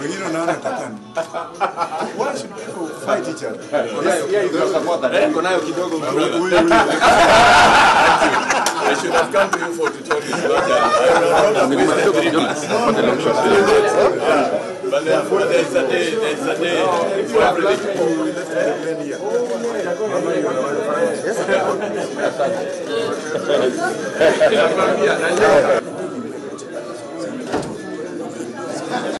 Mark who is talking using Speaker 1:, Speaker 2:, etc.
Speaker 1: wengine unaona kakani. Why should people fight each other?
Speaker 2: Yeah, you can Niko nayo kidogo brother. I should have come to you for tutorials. But there- but there's a day, there's a day. For everything. Nakwambia, oh, najua